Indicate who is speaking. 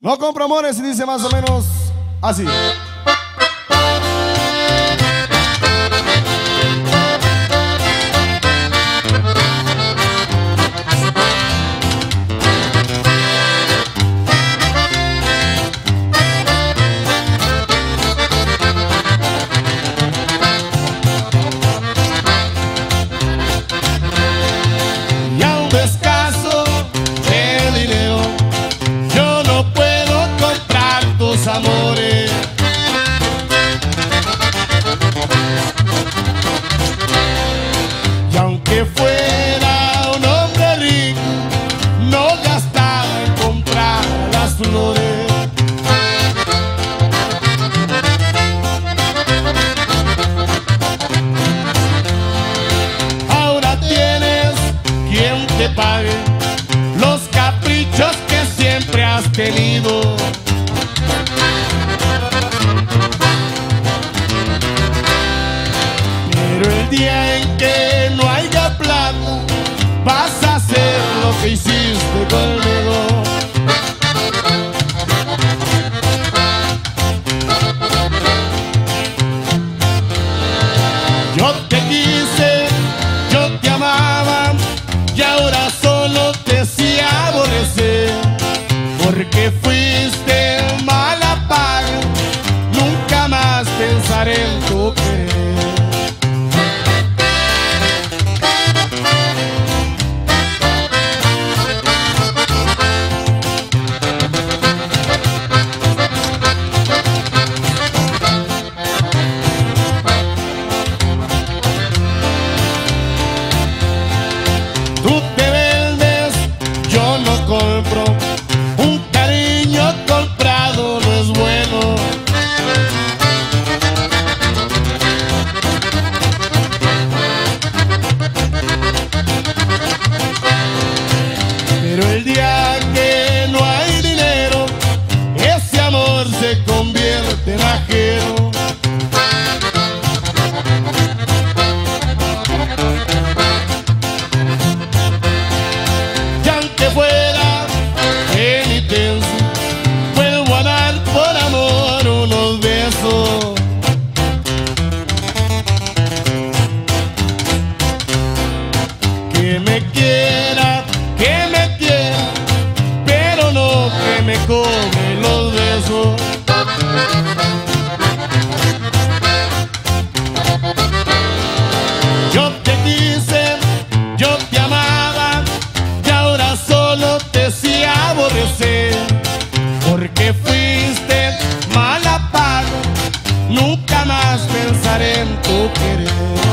Speaker 1: No compro amores y dice más o menos así.
Speaker 2: Pero el día en que no haya plata, vas a hacer lo que hiciste conmigo. Yo te quise, yo te amaba y ahora solo te porque fuiste Que me quiera, que me quiera, pero no que me come los besos. Yo te quise, yo te amaba y ahora solo te sé aborrecer porque fuiste mala paga, nunca más pensaré en tu querer.